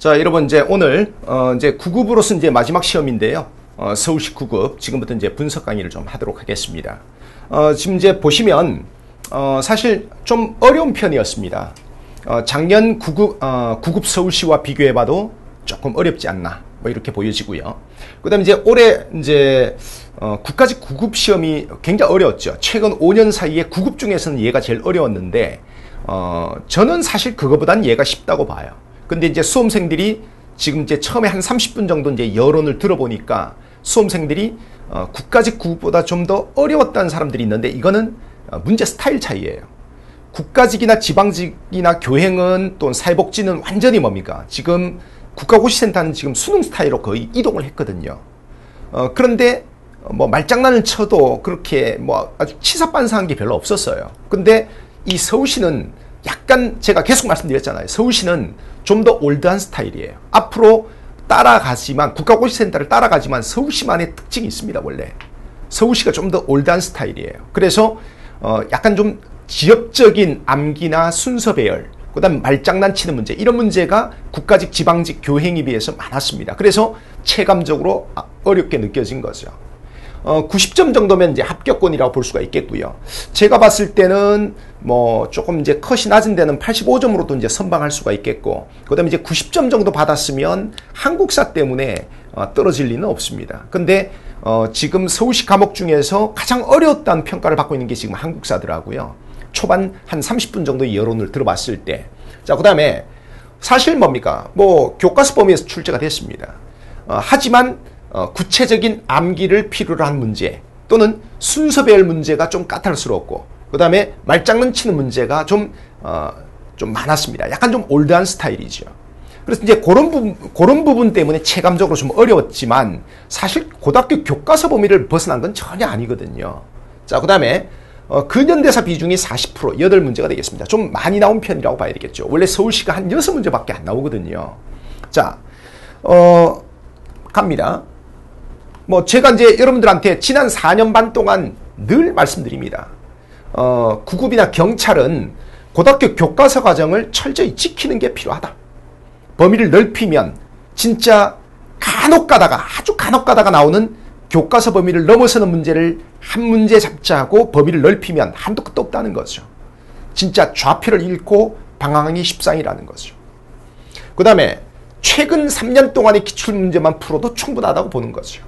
자, 여러분 이제 오늘 어 이제 9급으로서 이제 마지막 시험인데요. 어 서울시 9급 지금부터 이제 분석 강의를 좀 하도록 하겠습니다. 어 지금 이제 보시면 어 사실 좀 어려운 편이었습니다. 어 작년 9급 어 9급 서울시와 비교해 봐도 조금 어렵지 않나. 뭐 이렇게 보여지고요. 그다음에 이제 올해 이제 어 국가직 9급 시험이 굉장히 어려웠죠. 최근 5년 사이에 9급 중에서는 얘가 제일 어려웠는데 어 저는 사실 그거보단 얘가 쉽다고 봐요. 근데 이제 수험생들이 지금 이제 처음에 한 30분 정도 이제 여론을 들어보니까 수험생들이 어, 국가직 구급보다 좀 더 어려웠다는 사람들이 있는데 이거는 어, 문제 스타일 차이예요. 국가직이나 지방직이나 교행은 또 사회복지는 완전히 뭡니까? 지금 국가고시센터는 지금 수능 스타일로 거의 이동을 했거든요. 어, 그런데 뭐 말장난을 쳐도 그렇게 뭐 아주 치사반사한 게 별로 없었어요. 근데 이 서울시는 약간 제가 계속 말씀드렸잖아요. 서울시는 좀 더 올드한 스타일이에요. 앞으로 따라가지만 국가고시센터를 따라가지만 서울시만의 특징이 있습니다. 원래 서울시가 좀 더 올드한 스타일이에요. 그래서 어 약간 좀 지역적인 암기나 순서 배열, 그다음 말장난치는 문제 이런 문제가 국가직, 지방직 교행에 비해서 많았습니다. 그래서 체감적으로 아, 어렵게 느껴진 거죠. 어, 90점 정도면 이제 합격권이라고 볼 수가 있겠고요. 제가 봤을 때는 뭐 조금 이제 컷이 낮은 데는 85점으로도 이제 선방할 수가 있겠고, 그 다음에 이제 90점 정도 받았으면 한국사 때문에 어, 떨어질 리는 없습니다. 근데 어, 지금 서울시 과목 중에서 가장 어려웠다는 평가를 받고 있는 게 지금 한국사더라고요. 초반 한 30분 정도 여론을 들어봤을 때. 자, 그 다음에 사실 뭡니까? 뭐 교과서 범위에서 출제가 됐습니다. 어, 하지만 어, 구체적인 암기를 필요로 한 문제 또는 순서배열 문제가 좀 까탈스럽고 그 다음에 말장난 치는 문제가 좀, 어, 좀 많았습니다. 약간 좀 올드한 스타일이죠. 그래서 이제 그런 부분, 그런 부분 때문에 체감적으로 좀 어려웠지만 사실 고등학교 교과서 범위를 벗어난 건 전혀 아니거든요. 자, 그 다음에 어, 근현대사 비중이 40% 8문제가 되겠습니다. 좀 많이 나온 편이라고 봐야 되겠죠. 원래 서울시가 한 6문제밖에 안 나오거든요. 자, 어, 갑니다. 뭐 제가 이제 여러분들한테 지난 4년 반 동안 늘 말씀드립니다. 어, 구급이나 경찰은 고등학교 교과서 과정을 철저히 지키는 게 필요하다. 범위를 넓히면 진짜 간혹 가다가 아주 간혹 가다가 나오는 교과서 범위를 넘어서는 문제를 한 문제 잡자고 범위를 넓히면 한도 끝도 없다는 거죠. 진짜 좌표를 잃고 방황하기 십상이라는 거죠. 그 다음에 최근 3년 동안의 기출문제만 풀어도 충분하다고 보는 거죠.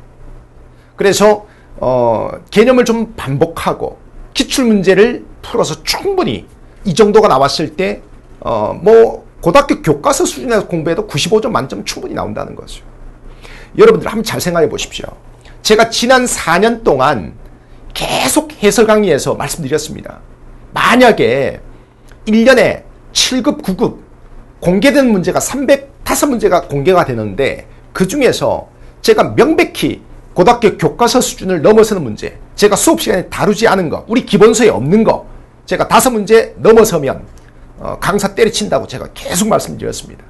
그래서 어, 개념을 좀 반복하고 기출 문제를 풀어서 충분히 이 정도가 나왔을 때 어, 뭐 고등학교 교과서 수준에서 공부해도 95점 만점 충분히 나온다는 거죠. 여러분들 한번 잘 생각해 보십시오. 제가 지난 4년 동안 계속 해설 강의에서 말씀드렸습니다. 만약에 1년에 7급, 9급 공개된 문제가 305문제가 공개가 되는데 그 중에서 제가 명백히 고등학교 교과서 수준을 넘어서는 문제, 제가 수업 시간에 다루지 않은 거, 우리 기본서에 없는 거, 제가 다섯 문제 넘어서면 어, 강사 때려친다고 제가 계속 말씀드렸습니다.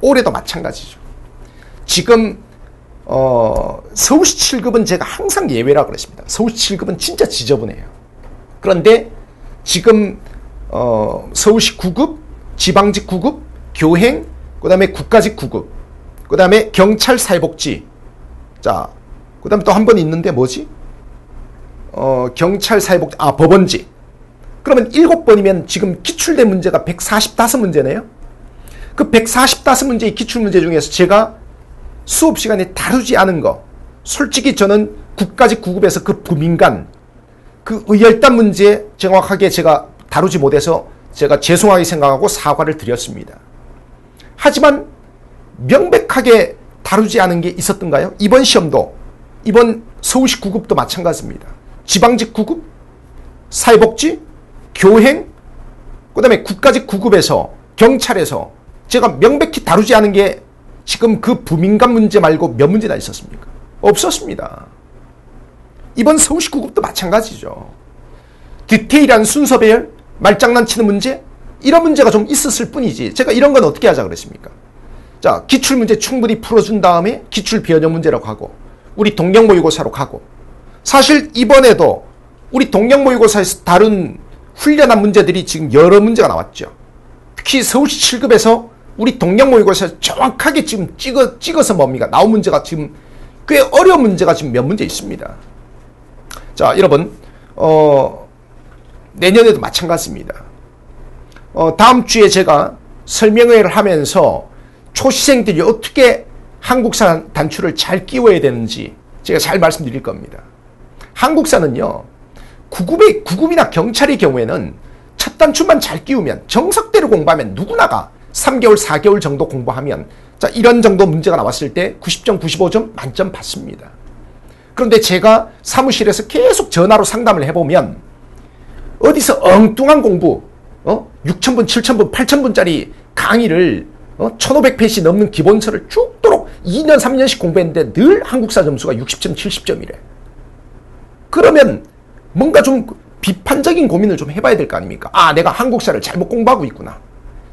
올해도 마찬가지죠. 지금 어, 서울시 7급은 제가 항상 예외라 그랬습니다. 서울시 7급은 진짜 지저분해요. 그런데 지금 어, 서울시 9급, 지방직 9급, 교행, 그 다음에 국가직 9급, 그 다음에 경찰 사회복지, 자 그 다음에 또 한 번 있는데 뭐지? 어, 경찰 사회복, 아, 법원지. 그러면 7번이면 지금 기출된 문제가 145문제네요? 그 145문제의 기출문제 중에서 제가 수업 시간에 다루지 않은 거, 솔직히 저는 국가직 구급에서 그 부민간, 그 의열단 문제 정확하게 제가 다루지 못해서 제가 죄송하게 생각하고 사과를 드렸습니다. 하지만 명백하게 다루지 않은 게 있었던가요? 이번 시험도 이번 서울시 구급도 마찬가지입니다. 지방직 구급, 사회복지, 교행, 그 다음에 국가직 구급에서 경찰에서 제가 명백히 다루지 않은 게 지금 그 부민감 문제 말고 몇 문제나 있었습니까? 없었습니다. 이번 서울시 구급도 마찬가지죠. 디테일한 순서 배열, 말장난 치는 문제, 이런 문제가 좀 있었을 뿐이지. 제가 이런 건 어떻게 하자 그랬습니까? 자, 기출 문제 충분히 풀어준 다음에 기출 변형 문제라고 하고, 우리 동경 모의고사로 가고 사실 이번에도 우리 동경 모의고사에서 다룬 훈련한 문제들이 지금 여러 문제가 나왔죠. 특히 서울시 7급에서 우리 동양 모의고사에서 정확하게 지금 찍어, 찍어서 뭡니까? 나온 문제가 지금 꽤 어려운 문제가 지금 몇 문제 있습니다. 자, 여러분, 어, 내년에도 마찬가지입니다. 어, 다음 주에 제가 설명회를 하면서 초시생들이 어떻게 한국산 단추를 잘 끼워야 되는지 제가 잘 말씀드릴 겁니다. 한국사는요, 구급의, 구급이나 경찰의 경우에는 첫 단추만 잘 끼우면 정석대로 공부하면 누구나가 3개월, 4개월 정도 공부하면 자, 이런 정도 문제가 나왔을 때 90점, 95점 만점 받습니다. 그런데 제가 사무실에서 계속 전화로 상담을 해보면 어디서 엉뚱한 공부, 어? 6,000분, 7,000분, 8,000분짜리 강의를 어? 1,500페이지 넘는 기본서를 쭉도록 2년, 3년씩 공부했는데 늘 한국사 점수가 60점, 70점이래. 그러면 뭔가 좀 비판적인 고민을 좀 해봐야 될 거 아닙니까? 아, 내가 한국사를 잘못 공부하고 있구나.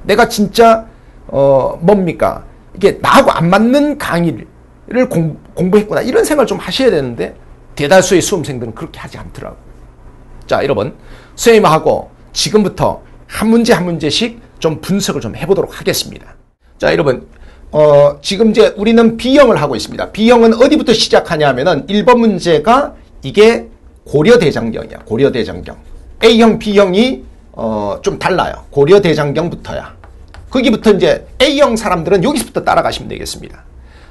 내가 진짜, 어, 뭡니까? 이게 나하고 안 맞는 강의를 공, 공부했구나. 이런 생각을 좀 하셔야 되는데, 대다수의 수험생들은 그렇게 하지 않더라고요. 자, 여러분. 선생님하고 지금부터 한 문제 한 문제씩 좀 분석을 좀 해보도록 하겠습니다. 자, 여러분. 어, 지금 이제 우리는 B형을 하고 있습니다. B형은 어디부터 시작하냐 하면은 1번 문제가 이게 고려대장경이야. 고려대장경. A형, B형이 어, 좀 달라요. 고려대장경부터야. 거기부터 이제 A형 사람들은 여기서부터 따라가시면 되겠습니다.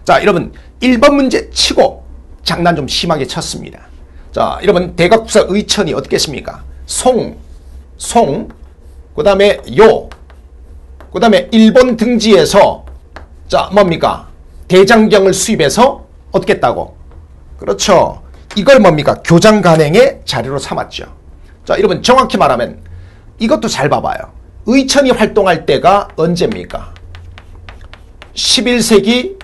자, 여러분 1번 문제 치고 장난 좀 심하게 쳤습니다. 자, 여러분 대각국사 의천이 어떻겠습니까? 송, 송, 그 다음에 요, 그 다음에 일본 등지에서 자 뭡니까? 대장경을 수입해서 했다고? 그렇죠. 이걸 뭡니까? 교장 간행의 자료로 삼았죠. 자, 여러분 정확히 말하면 이것도 잘 봐봐요. 의천이 활동할 때가 언제입니까? 11세기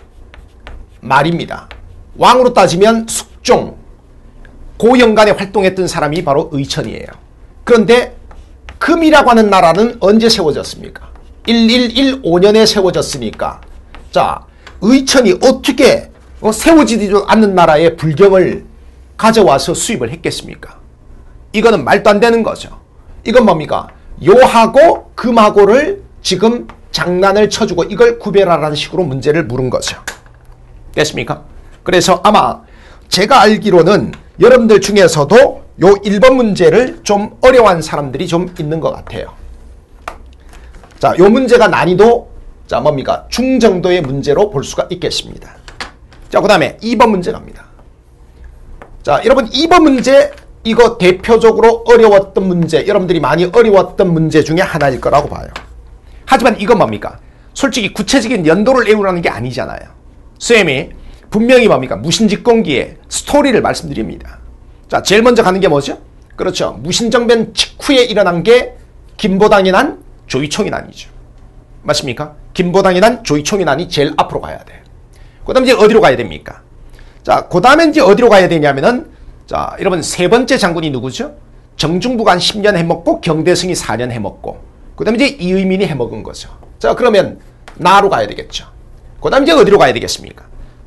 말입니다. 왕으로 따지면 숙종, 고영간에 활동했던 사람이 바로 의천이에요. 그런데 금이라고 하는 나라는 언제 세워졌습니까? 1115년에 세워졌으니까 자 의천이 어떻게 어, 세워지지 않는 나라의 불경을 가져와서 수입을 했겠습니까? 이거는 말도 안 되는 거죠. 이건 뭡니까? 요하고 금하고를 지금 장난을 쳐주고 이걸 구별하라는 식으로 문제를 물은 거죠. 됐습니까? 그래서 아마 제가 알기로는 여러분들 중에서도 요 1번 문제를 좀 어려워한 사람들이 좀 있는 것 같아요. 자, 요 문제가 난이도 자 뭡니까? 중정도의 문제로 볼 수가 있겠습니다. 자, 그 다음에 2번 문제 갑니다. 자, 여러분 2번 문제 이거 대표적으로 어려웠던 문제, 여러분들이 많이 어려웠던 문제 중에 하나일 거라고 봐요. 하지만 이건 뭡니까? 솔직히 구체적인 연도를 외우라는 게 아니잖아요. 쌤이 분명히 뭡니까? 무신직공기의 스토리를 말씀드립니다. 자, 제일 먼저 가는 게 뭐죠? 그렇죠. 무신정변 직후에 일어난 게 김보당이 난 조이총이 난이죠. 맞습니까? 김보당이 난 조이총이 난이 제일 앞으로 가야 돼. 그 다음에 이제 어디로 가야 됩니까? 자, 그 다음에 이제 어디로 가야 되냐면은 자, 여러분 세 번째 장군이 누구죠? 정중부가 한 10년 해먹고 경대승이 4년 해먹고 그 다음에 이제 이의민이 해먹은 거죠. 자, 그러면 나로 가야 되겠죠. 그 다음에 이제 어디로 가야 되겠습니까?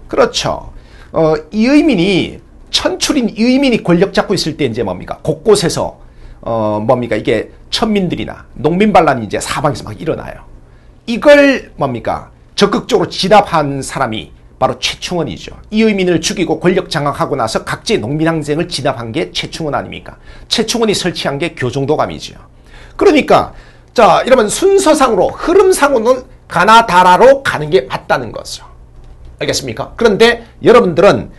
그렇죠. 어, 이의민이 천출인 이의민이 권력 잡고 있을 때 이제 뭡니까? 곳곳에서 어, 뭡니까? 이게 천민들이나 농민 반란이 이제 사방에서 막 일어나요. 이걸 뭡니까? 적극적으로 진압한 사람이 바로 최충원이죠. 이의민을 죽이고 권력 장악하고 나서 각지 농민항쟁을 진압한 게 최충원 아닙니까? 최충원이 설치한 게 교정도감이죠. 그러니까 자 이러면 순서상으로 흐름상으로는 가나다라로 가는 게 맞다는 거죠. 알겠습니까? 그런데 여러분들은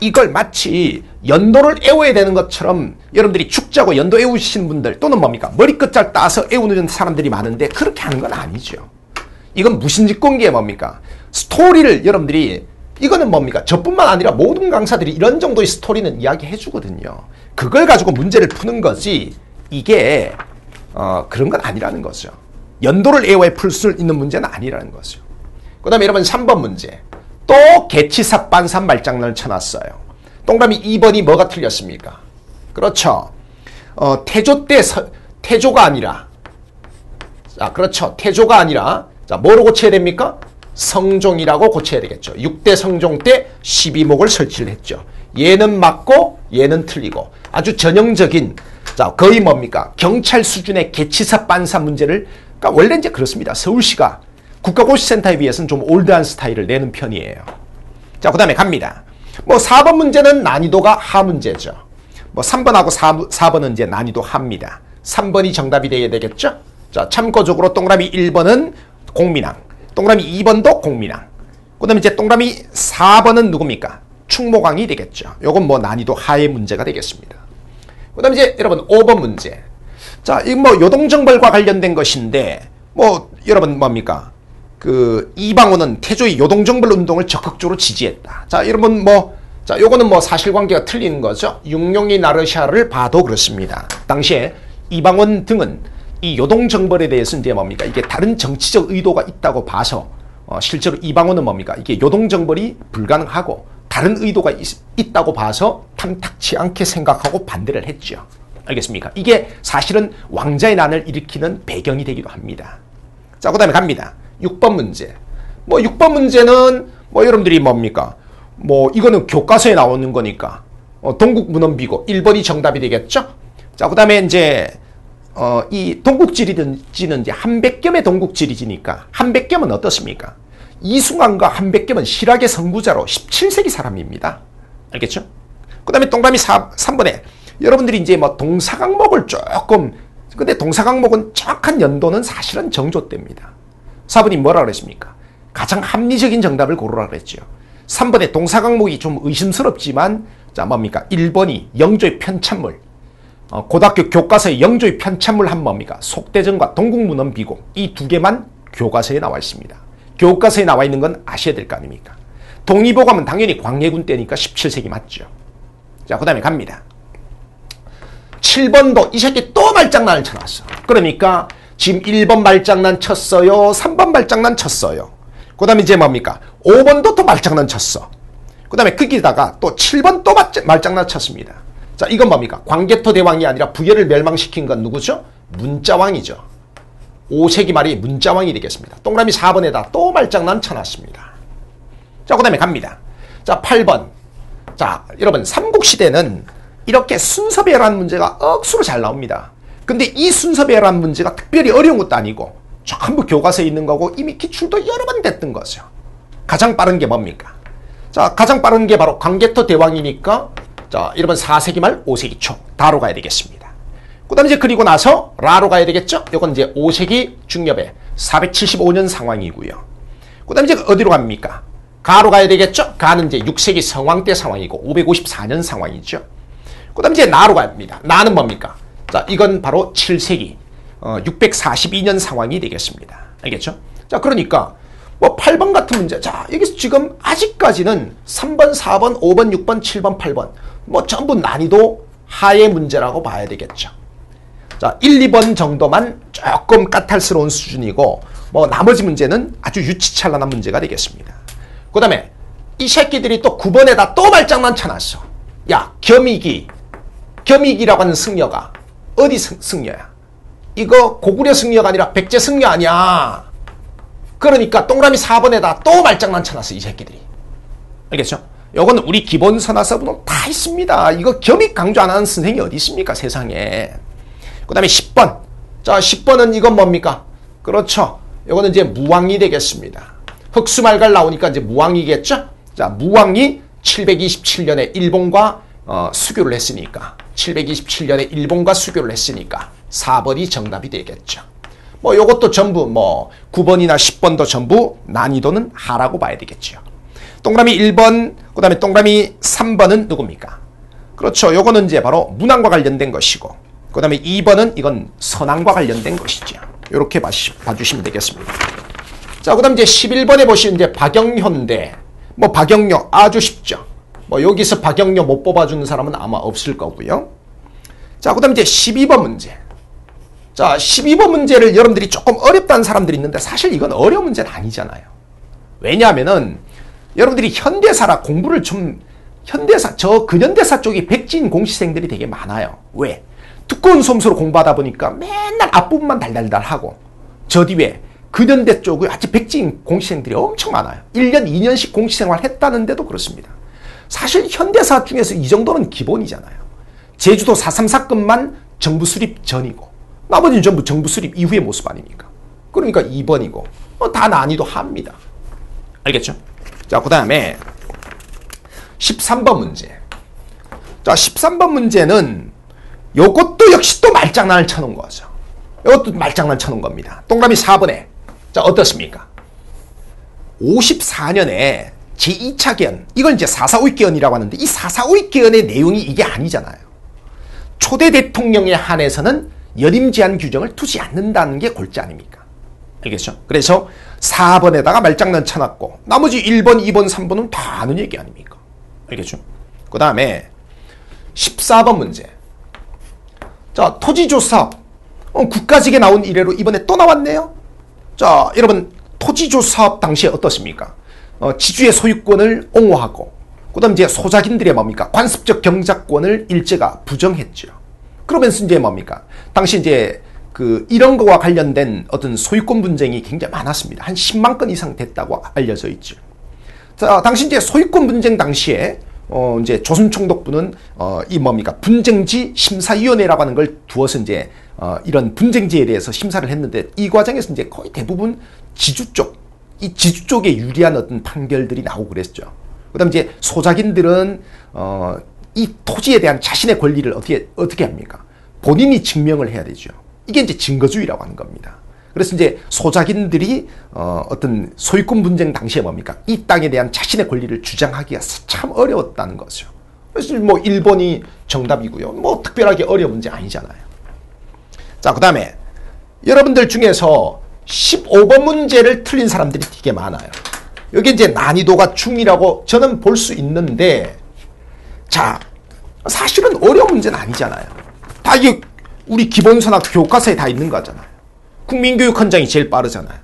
이걸 마치 연도를 애워야 되는 것처럼 여러분들이 축자고 연도 애우신 분들 또는 뭡니까? 머리끝잘 따서 애우는 사람들이 많은데 그렇게 하는 건 아니죠. 이건 무신직공기에 뭡니까? 스토리를 여러분들이 이거는 뭡니까? 저뿐만 아니라 모든 강사들이 이런 정도의 스토리는 이야기해 주거든요. 그걸 가지고 문제를 푸는 거지 이게 어, 그런 건 아니라는 거죠. 연도를 애워야 풀 수 있는 문제는 아니라는 거죠. 그 다음에 여러분 3번 문제. 또 개치삽 반산 말장난을 쳐놨어요. 동그라미 2번이 뭐가 틀렸습니까? 그렇죠. 어, 태조 때 서, 태조가 아니라 자 그렇죠. 태조가 아니라 자 뭐로 고쳐야 됩니까? 성종이라고 고쳐야 되겠죠. 6대 성종 때 12목을 설치를 했죠. 얘는 맞고 얘는 틀리고 아주 전형적인 자 거의 뭡니까 경찰 수준의 개치사 반사 문제를 그러니까 원래 이제 그렇습니다. 서울시가 국가 고시센터에 비해서는 좀 올드한 스타일을 내는 편이에요. 자, 그 다음에 갑니다. 뭐 4번 문제는 난이도가 하 문제죠. 뭐 3번하고 4, 4번은 이제 난이도 합니다. 3번이 정답이 되어야 되겠죠? 자, 참고적으로 동그라미 1번은 공민왕, 동그라미 2번도 공민왕, 그 다음에 이제 동그라미 4번은 누굽니까? 충모강이 되겠죠. 요건 뭐 난이도 하의 문제가 되겠습니다. 그 다음에 이제 여러분 5번 문제. 자, 이 뭐 요동정벌과 관련된 것인데 뭐 여러분 뭡니까? 그 이방원은 태조의 요동정벌 운동을 적극적으로 지지했다. 자, 여러분 뭐 자, 요거는 뭐 사실관계가 틀리는 거죠. 육룡이 나르샤를 봐도 그렇습니다. 당시에 이방원 등은 이 요동정벌에 대해서 이제 뭡니까? 이게 다른 정치적 의도가 있다고 봐서 어, 실제로 이방원은 뭡니까? 이게 요동정벌이 불가능하고 다른 의도가 있, 다고 봐서 탐탁치 않게 생각하고 반대를 했죠. 알겠습니까? 이게 사실은 왕자의 난을 일으키는 배경이 되기도 합니다. 자, 그 다음에 갑니다. 6번 문제. 뭐 6번 문제는 뭐 여러분들이 뭡니까? 뭐 이거는 교과서에 나오는 거니까 어, 동국문헌비고 1번이 정답이 되겠죠? 자, 그 다음에 이제 어, 이 동국지리지는 이제 한백겸의 동국지리지니까 한백겸은 어떻습니까? 이승환과 한백겸은 실학의 선구자로 17세기 사람입니다. 알겠죠? 그 다음에 동그라미 4, 3번에 여러분들이 이제 뭐 동사강목을 조금 근데 동사강목은 정확한 연도는 사실은 정조 때입니다. 4번이 뭐라 그랬습니까? 가장 합리적인 정답을 고르라 그랬죠. 3번에 동사 강목이 좀 의심스럽지만 자 뭡니까? 1번이 영조의 편찬물 어, 고등학교 교과서의 영조의 편찬물 한 뭡니까? 속대전과 동국문헌 비공 이 두 개만 교과서에 나와 있습니다. 교과서에 나와 있는 건 아셔야 될 거 아닙니까? 동의보감은 당연히 광해군 때니까 17세기 맞죠. 자, 그 다음에 갑니다. 7번도 이 새끼 또 말장난을 쳐놨어. 그러니까 지금 1번 말장난 쳤어요. 3번 말장난 쳤어요. 그 다음에 이제 뭡니까? 5번도 또 말장난 쳤어. 그 다음에 거기다가 또 7번 또 말장난 쳤습니다. 자, 이건 뭡니까? 광개토 대왕이 아니라 부여를 멸망시킨 건 누구죠? 문자왕이죠. 5세기 말이 문자왕이 되겠습니다. 동그라미 4번에다 또 말장난 쳐놨습니다. 자, 그 다음에 갑니다. 자, 8번. 자, 여러분, 삼국시대는 이렇게 순서배열한 문제가 억수로 잘 나옵니다. 근데 이 순서배열한 문제가 특별히 어려운 것도 아니고 전부 교과서에 있는 거고 이미 기출도 여러 번 됐던 거죠. 가장 빠른 게 뭡니까? 자, 가장 빠른 게 바로 광개토 대왕이니까 자, 여러분 4세기 말 5세기 초 다로 가야 되겠습니다. 그 다음에 이제 그리고 나서 라로 가야 되겠죠? 이건 이제 5세기 중엽에 475년 상황이고요. 그 다음에 이제 어디로 갑니까? 가로 가야 되겠죠? 가는 이제 6세기 성왕 때 상황이고 554년 상황이죠. 그 다음에 이제 나로 갑니다. 나는 뭡니까? 자, 이건 바로 7세기 어, 642년 상황이 되겠습니다. 알겠죠? 자, 그러니까 뭐 8번 같은 문제. 자, 여기서 지금 아직까지는 3번, 4번, 5번, 6번, 7번, 8번 뭐 전부 난이도 하의 문제라고 봐야 되겠죠. 자, 1, 2번 정도만 조금 까탈스러운 수준이고 뭐 나머지 문제는 아주 유치찬란한 문제가 되겠습니다. 그 다음에 이 새끼들이 또 9번에다 또 말장난 쳐놨어. 야, 겸이기. 겸이기라고 하는 승려가 어디 승, 승려야? 이거 고구려 승려가 아니라 백제 승려 아니야. 그러니까 동그라미 4번에다 또 말장난 쳐놨어, 이 새끼들이. 알겠죠? 요거는 우리 기본 선화서부는 다 있습니다. 이거 겸익 강조 안 하는 선생이 어디 있습니까, 세상에. 그 다음에 10번. 자, 10번은 이건 뭡니까? 그렇죠. 이거는 이제 무왕이 되겠습니다. 흑수말갈 나오니까 이제 무왕이겠죠? 자, 무왕이 727년에 일본과 어, 수교를 했으니까 727년에 일본과 수교를 했으니까 4번이 정답이 되겠죠. 뭐 요것도 전부 뭐 9번이나 10번도 전부 난이도는 하라고 봐야 되겠죠. 동그라미 1번, 그 다음에 동그라미 3번은 누굽니까? 그렇죠. 요거는 이제 바로 문항과 관련된 것이고 그 다음에 2번은 이건 선왕과 관련된 것이죠. 이렇게 봐주시면 되겠습니다. 자, 그 다음 이제 11번에 보시면 이제 박영현대, 뭐 박영료 아주 쉽죠. 뭐 여기서 박영료 못 뽑아주는 사람은 아마 없을 거고요. 자, 그 다음 이제 12번 문제. 자, 12번 문제를 여러분들이 조금 어렵다는 사람들이 있는데 사실 이건 어려운 문제는 아니잖아요. 왜냐하면은 여러분들이 현대사라 공부를 좀 현대사, 저 근현대사 쪽이 백진 공시생들이 되게 많아요. 왜? 두꺼운 솜수로 공부하다 보니까 맨날 앞부분만 달달달 하고 저 뒤에 근현대 쪽에 아주 백진 공시생들이 엄청 많아요. 1년, 2년씩 공시생활 했다는데도 그렇습니다. 사실 현대사 중에서 이 정도는 기본이잖아요. 제주도 4.3 사건만 정부 수립 전이고 나머지는 전부 정부 수립 이후의 모습 아닙니까? 그러니까 2번이고 뭐다 난이도 합니다. 알겠죠? 자, 그 다음에 13번 문제. 자, 13번 문제는 요것도 역시 또 말장난을 쳐놓은 거죠. 이것도 말장난 쳐놓은 겁니다. 동그라미 4번에. 자, 어떻습니까? 54년에 제2차 개헌, 이걸 이제 4.4 개헌이라고 하는데 이 4.4 개헌의 내용이 이게 아니잖아요. 초대 대통령에 한해서는 연임 제한 규정을 두지 않는다는 게 골자 아닙니까? 알겠죠? 그래서 4번에다가 말장난 쳐놨고 나머지 1번, 2번, 3번은 다 아는 얘기 아닙니까? 알겠죠? 그 다음에 14번 문제. 자, 토지조사. 어, 국가직에 나온 이래로 이번에 또 나왔네요. 자, 여러분, 토지조사업 당시에 어떻습니까? 어, 지주의 소유권을 옹호하고, 그 다음 이제 소작인들의 뭡니까? 관습적 경작권을 일제가 부정했죠. 그러면서 이제 뭡니까? 당시 이제 그 이런 거와 관련된 어떤 소유권 분쟁이 굉장히 많았습니다. 한 10만 건 이상 됐다고 알려져 있죠. 자, 당시 이제 소유권 분쟁 당시에 어 이제 조선 총독부는 어 이 뭡니까 분쟁지 심사위원회라고 하는 걸 두어서 이제 어 이런 분쟁지에 대해서 심사를 했는데 이 과정에서 이제 거의 대부분 지주 쪽, 이 지주 쪽에 유리한 어떤 판결들이 나오고 그랬죠. 그 다음 이제 소작인들은 어 이 토지에 대한 자신의 권리를 어떻게 어떻게 합니까? 본인이 증명을 해야 되죠. 이게 이제 증거주의라고 하는 겁니다. 그래서 이제 소작인들이 어, 어떤 소유권 분쟁 당시에 뭡니까? 이 땅에 대한 자신의 권리를 주장하기가 참 어려웠다는 거죠. 그래서 뭐 1번이 정답이고요. 뭐 특별하게 어려운 문제 아니잖아요. 자, 그 다음에 여러분들 중에서 15번 문제를 틀린 사람들이 되게 많아요. 여기 이제 난이도가 중이라고 저는 볼 수 있는데, 자, 사실은 어려운 문제는 아니잖아요. 다 이게 우리 기본선학 교과서에 다 있는 거잖아요. 국민교육 헌장이 제일 빠르잖아요.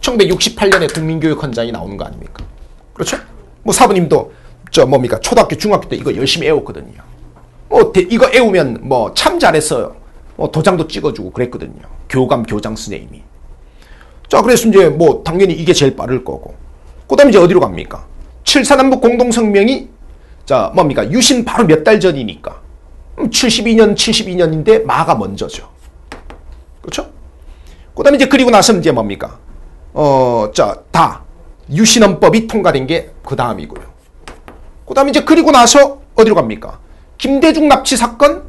1968년에 국민교육 헌장이 나오는 거 아닙니까? 그렇죠? 뭐 사부님도 저 뭡니까 초등학교 중학교 때 이거 열심히 애웠거든요. 뭐 이거 애우면 뭐 참 잘했어요. 뭐 도장도 찍어주고 그랬거든요. 교감 교장 선생님이. 자 그래서 이제 뭐 당연히 이게 제일 빠를 거고. 그다음에 이제 어디로 갑니까? 칠사남북 공동성명이 자 뭡니까 유신 바로 몇 달 전이니까 72년 72년인데 마가 먼저죠. 그렇죠? 그 다음에 이제 그리고 나서 이제 뭡니까? 어, 자, 다. 유신헌법이 통과된 게 그 다음이고요. 그 다음에 이제 그리고 나서 어디로 갑니까? 김대중 납치 사건?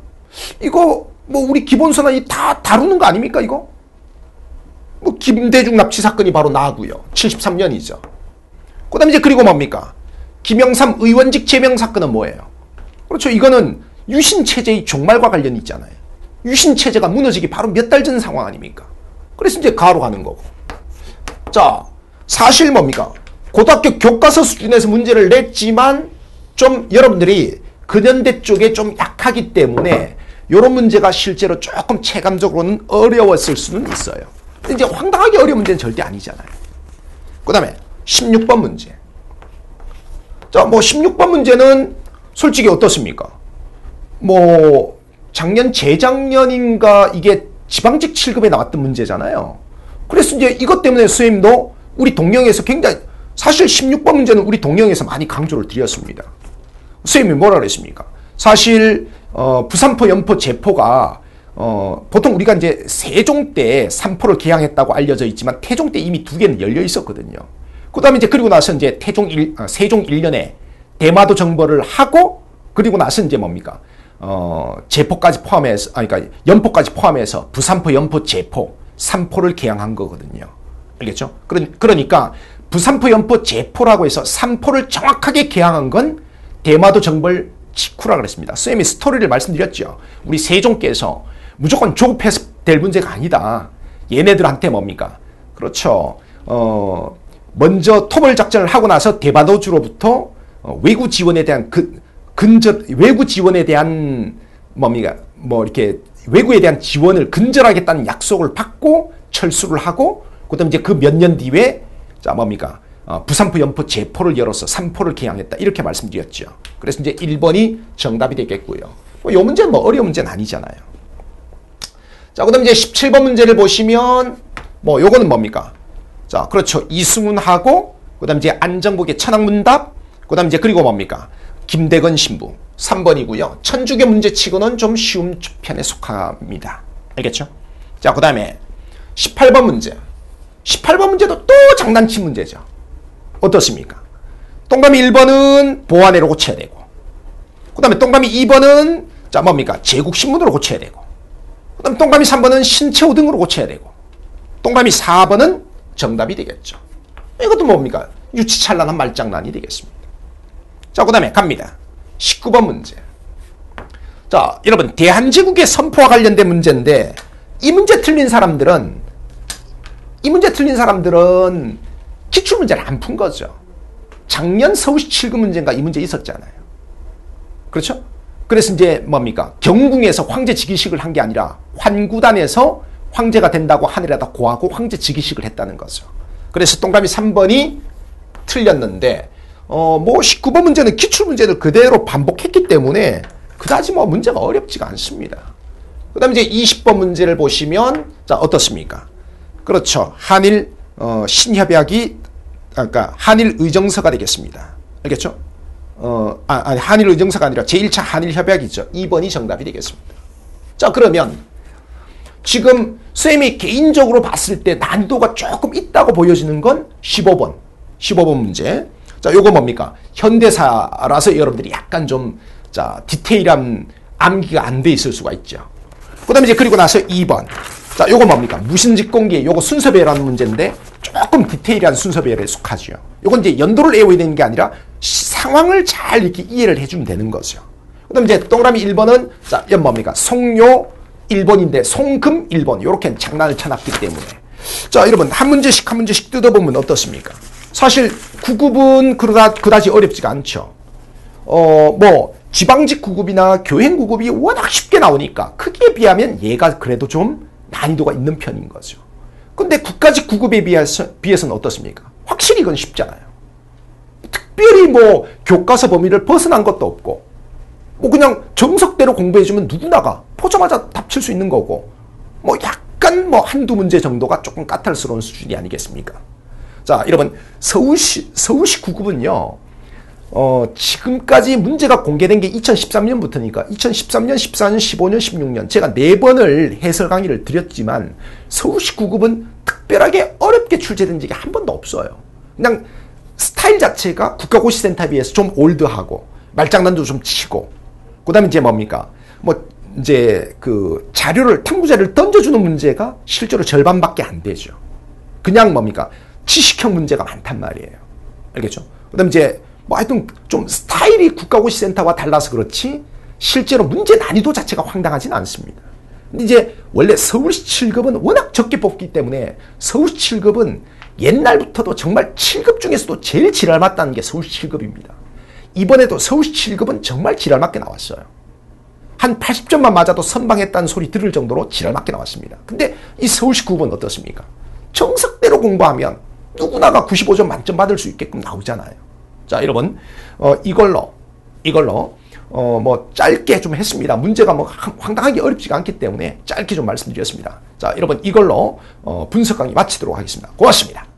이거 뭐 우리 기본선언이 다 다루는 거 아닙니까, 이거? 뭐 김대중 납치 사건이 바로 나고요. 73년이죠. 그 다음에 이제 그리고 뭡니까? 김영삼 의원직 제명 사건은 뭐예요? 그렇죠. 이거는 유신체제의 종말과 관련이 있잖아요. 유신체제가 무너지기 바로 몇 달 전 상황 아닙니까? 그래서 이제 가로 가는 거고. 자, 사실 뭡니까? 고등학교 교과서 수준에서 문제를 냈지만 좀 여러분들이 근현대 쪽에 좀 약하기 때문에 이런 문제가 실제로 조금 체감적으로는 어려웠을 수는 있어요. 이제 황당하게 어려운 문제는 절대 아니잖아요. 그 다음에 16번 문제. 자, 뭐 16번 문제는 솔직히 어떻습니까? 뭐 작년 재작년인가 이게 지방직 7급에 나왔던 문제잖아요. 그래서 이제 이것 때문에 선생님도 우리 동영에서 굉장히 사실 16번 문제는 우리 동영에서 많이 강조를 드렸습니다. 선생님이 뭐라 그랬습니까? 사실 어, 부산포, 연포, 제포가 어, 보통 우리가 이제 세종 때 3포를 개항했다고 알려져 있지만 태종 때 이미 두 개는 열려 있었거든요. 그 다음에 이제 그리고 나서 이제 태종 일, 어, 세종 1년에 대마도 정벌을 하고 그리고 나서 이제 뭡니까? 어, 제포까지 포함해서, 아니, 그러니까 연포까지 포함해서 부산포, 연포, 제포, 삼포를 개항한 거거든요. 알겠죠? 그러니까 부산포, 연포, 제포라고 해서 삼포를 정확하게 개항한 건 대마도 정벌 직후라 그랬습니다. 쌤이 스토리를 말씀드렸죠. 우리 세종께서 무조건 조급해서 될 문제가 아니다. 얘네들한테 뭡니까? 그렇죠. 어, 먼저 토벌 작전을 하고 나서 대마도주로부터 어, 외구 지원에 대한 그 근절 외구 지원에 대한 뭡니까 뭐 이렇게 외구에 대한 지원을 근절하겠다는 약속을 받고 철수를 하고 그다음 이제 그 몇 년 뒤에 자 뭡니까 어, 부산포 연포 제포를 열어서 삼포를 개항했다 이렇게 말씀드렸죠. 그래서 이제 1번이 정답이 되겠고요. 뭐 이 문제는 뭐 어려운 문제는 아니잖아요. 자 그 다음 이제 17번 문제를 보시면 뭐 요거는 뭡니까? 자 그렇죠 이승훈하고 그 다음 이제 안정국의 천왕문답 그 다음 이제 그리고 뭡니까? 김대건 신부 3번이고요. 천주교 문제치고는 좀 쉬운 편에 속합니다. 알겠죠? 자, 그 다음에 18번 문제. 18번 문제도 또 장난치 문제죠. 어떻습니까? 동그라미 1번은 보안해로 고쳐야 되고 그 다음에 동그라미 2번은 자 뭡니까? 제국신문으로 고쳐야 되고 그 다음에 동그라미 3번은 신체호 등으로 고쳐야 되고 동그라미 4번은 정답이 되겠죠. 이것도 뭡니까? 유치찬란한 말장난이 되겠습니다. 자, 그 다음에 갑니다. 19번 문제. 자, 여러분, 대한제국의 선포와 관련된 문제인데, 이 문제 틀린 사람들은, 이 문제 틀린 사람들은 기출문제를 안 푼 거죠. 작년 서울시 7급 문제인가 이 문제 있었잖아요. 그렇죠? 그래서 이제 뭡니까? 경궁에서 황제 즉위식을 한 게 아니라 환구단에서 황제가 된다고 하늘에다 고하고 황제 즉위식을 했다는 거죠. 그래서 동그라미 3번이 틀렸는데 어뭐 19번 문제는 기출 문제를 그대로 반복했기 때문에 그다지 뭐 문제가 어렵지가 않습니다. 그다음에 이제 20번 문제를 보시면 자 어떻습니까? 그렇죠. 한일 어, 신협약이 아까 한일 의정서가 되겠습니다. 알겠죠? 어, 아, 아니 한일 의정서가 아니라 제1차 한일 협약이죠. 2번이 정답이 되겠습니다. 자, 그러면 지금 쌤이 개인적으로 봤을 때 난이도가 조금 있다고 보여지는 건 15번. 15번 문제. 자, 요거 뭡니까? 현대사라서 여러분들이 약간 좀, 자, 디테일한 암기가 안 돼 있을 수가 있죠. 그 다음에 이제 그리고 나서 2번. 자, 요거 뭡니까? 무신직공기, 요거 순서배열하는 문제인데 조금 디테일한 순서배열에 속하죠. 요건 이제 연도를 외워야 되는 게 아니라 상황을 잘 이렇게 이해를 해주면 되는 거죠. 그 다음에 이제 동그라미 1번은, 자, 연 뭡니까? 송요 1번인데 송금 1번 이렇게 장난을 쳐놨기 때문에 자 여러분 한 문제씩 한 문제씩 뜯어보면 어떻습니까? 사실 9급은 그다, 그다지 어렵지가 않죠. 어 뭐 지방직 9급이나 교행 9급이 워낙 쉽게 나오니까 크기에 비하면 얘가 그래도 좀 난이도가 있는 편인 거죠. 근데 국가직 9급에 비해서, 비해서는 어떻습니까? 확실히 이건 쉽잖아요. 특별히 뭐 교과서 범위를 벗어난 것도 없고 뭐 그냥 정석대로 공부해주면 누구나가 보자마자 답칠 수 있는 거고 뭐 약간 뭐 한두 문제 정도가 조금 까탈스러운 수준이 아니겠습니까? 자, 여러분 서울시 서울시 9급은요. 어, 지금까지 문제가 공개된 게 2013년부터니까 2013년, 14년, 15년, 16년 제가 네 번을 해설 강의를 드렸지만 서울시 9급은 특별하게 어렵게 출제된 적이 한 번도 없어요. 그냥 스타일 자체가 국가고시센터에 비해서 좀 올드하고 말장난도 좀 치고 그다음에 이제 뭡니까? 뭐 이제 그 자료를 탐구 자료를 던져주는 문제가 실제로 절반밖에 안 되죠. 그냥 뭡니까? 지식형 문제가 많단 말이에요. 알겠죠? 그다음 이제 뭐 하여튼 좀 스타일이 국가고시센터와 달라서 그렇지 실제로 문제 난이도 자체가 황당하진 않습니다. 근데 이제 원래 서울시 7급은 워낙 적게 뽑기 때문에 서울시 7급은 옛날부터도 정말 7급 중에서도 제일 지랄 맞다는 게 서울시 7급입니다. 이번에도 서울시 7급은 정말 지랄 맞게 나왔어요. 한 80점만 맞아도 선방했다는 소리 들을 정도로 지랄 맞게 나왔습니다. 근데 이 서울시 9급 어떻습니까? 정석대로 공부하면 누구나가 95점 만점 받을 수 있게끔 나오잖아요. 자, 여러분, 어, 이걸로, 이걸로, 어, 뭐, 짧게 좀 했습니다. 문제가 뭐, 황당하게 어렵지가 않기 때문에 짧게 좀 말씀드렸습니다. 자, 여러분, 이걸로, 어, 분석 강의 마치도록 하겠습니다. 고맙습니다.